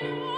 you.